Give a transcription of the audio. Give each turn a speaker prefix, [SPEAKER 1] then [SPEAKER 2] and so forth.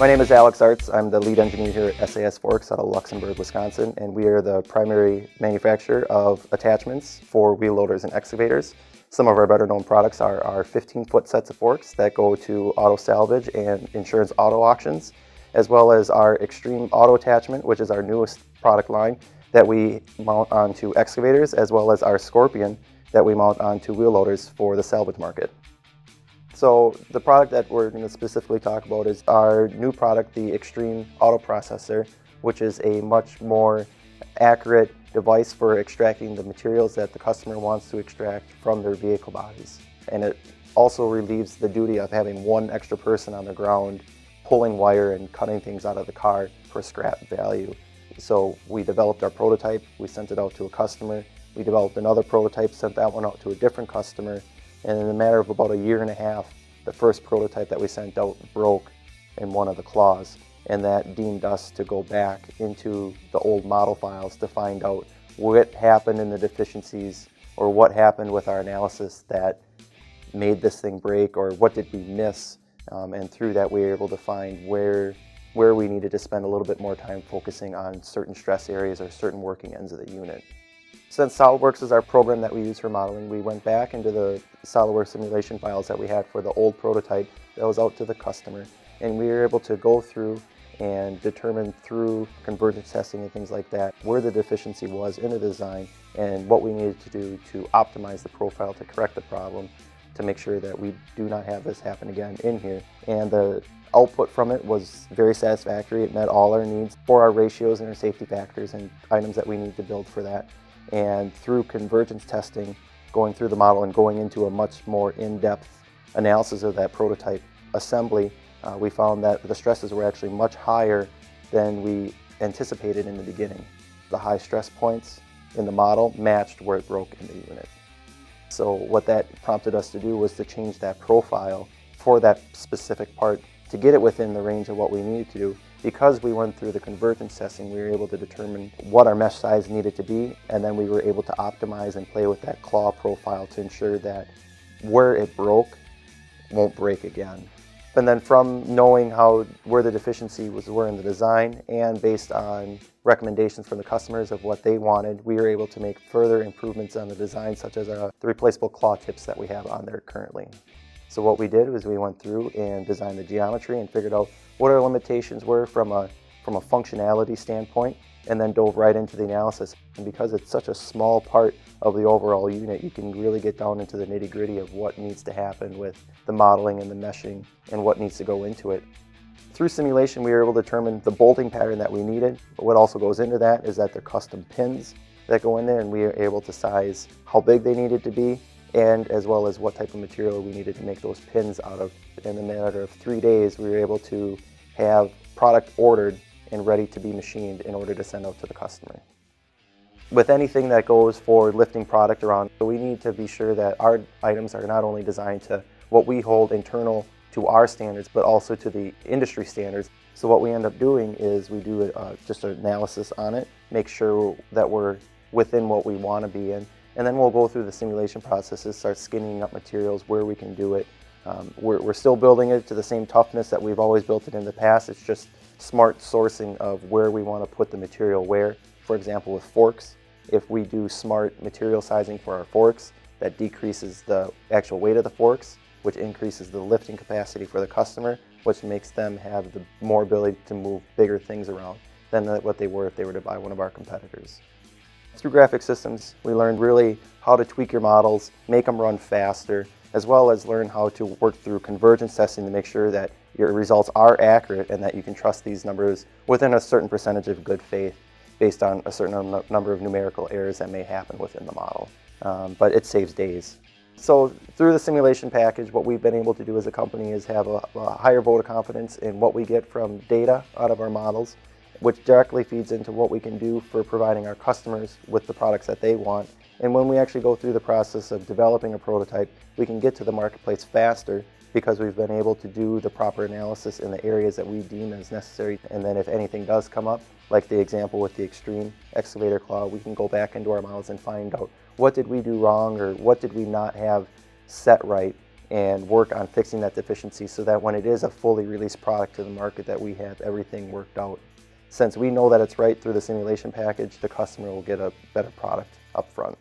[SPEAKER 1] My name is Alex Arts. I'm the lead engineer here at SAS Forks out of Luxemburg, Wisconsin, and we are the primary manufacturer of attachments for wheel loaders and excavators. Some of our better known products are our 15 foot sets of forks that go to auto salvage and insurance auto auctions, as well as our Extreme Auto Attachment, which is our newest product line that we mount onto excavators, as well as our Scorpion that we mount onto wheel loaders for the salvage market. So the product that we're going to specifically talk about is our new product, the Extreme Auto Processor, which is a much more accurate device for extracting the materials that the customer wants to extract from their vehicle bodies. And it also relieves the duty of having one extra person on the ground pulling wire and cutting things out of the car for scrap value. So we developed our prototype, we sent it out to a customer, we developed another prototype, sent that one out to a different customer, and in a matter of about a year and a half, the first prototype that we sent out broke in one of the claws. And that deemed us to go back into the old model files to find out what happened in the deficiencies or what happened with our analysis that made this thing break or what did we miss. Um, and through that, we were able to find where where we needed to spend a little bit more time focusing on certain stress areas or certain working ends of the unit. Since SOLIDWORKS is our program that we use for modeling, we went back into the SOLIDWORKS simulation files that we had for the old prototype that was out to the customer, and we were able to go through and determine through convergence testing and things like that where the deficiency was in the design and what we needed to do to optimize the profile to correct the problem to make sure that we do not have this happen again in here. And the output from it was very satisfactory. It met all our needs for our ratios and our safety factors and items that we need to build for that. And through convergence testing, going through the model and going into a much more in-depth analysis of that prototype assembly, uh, we found that the stresses were actually much higher than we anticipated in the beginning. The high stress points in the model matched where it broke in the unit. So what that prompted us to do was to change that profile for that specific part to get it within the range of what we needed to do because we went through the convergence testing, we were able to determine what our mesh size needed to be, and then we were able to optimize and play with that claw profile to ensure that where it broke won't break again. And then from knowing how where the deficiency was were in the design and based on recommendations from the customers of what they wanted, we were able to make further improvements on the design, such as uh, the replaceable claw tips that we have on there currently. So what we did was we went through and designed the geometry and figured out what our limitations were from a, from a functionality standpoint and then dove right into the analysis. And because it's such a small part of the overall unit, you can really get down into the nitty gritty of what needs to happen with the modeling and the meshing and what needs to go into it. Through simulation, we were able to determine the bolting pattern that we needed. But what also goes into that is that they're custom pins that go in there and we are able to size how big they needed to be and as well as what type of material we needed to make those pins out of. In a matter of three days, we were able to have product ordered and ready to be machined in order to send out to the customer. With anything that goes for lifting product around, we need to be sure that our items are not only designed to what we hold internal to our standards, but also to the industry standards. So what we end up doing is we do a, just an analysis on it, make sure that we're within what we want to be in, and then we'll go through the simulation processes, start skinning up materials where we can do it. Um, we're, we're still building it to the same toughness that we've always built it in the past. It's just smart sourcing of where we want to put the material where. For example, with forks, if we do smart material sizing for our forks, that decreases the actual weight of the forks, which increases the lifting capacity for the customer, which makes them have the more ability to move bigger things around than what they were if they were to buy one of our competitors. Through Graphics Systems, we learned really how to tweak your models, make them run faster, as well as learn how to work through convergence testing to make sure that your results are accurate and that you can trust these numbers within a certain percentage of good faith based on a certain number of numerical errors that may happen within the model. Um, but it saves days. So through the simulation package, what we've been able to do as a company is have a, a higher vote of confidence in what we get from data out of our models, which directly feeds into what we can do for providing our customers with the products that they want. And when we actually go through the process of developing a prototype, we can get to the marketplace faster because we've been able to do the proper analysis in the areas that we deem as necessary. And then if anything does come up, like the example with the extreme excavator claw, we can go back into our models and find out what did we do wrong or what did we not have set right and work on fixing that deficiency so that when it is a fully released product to the market that we have everything worked out. Since we know that it's right through the simulation package, the customer will get a better product up front.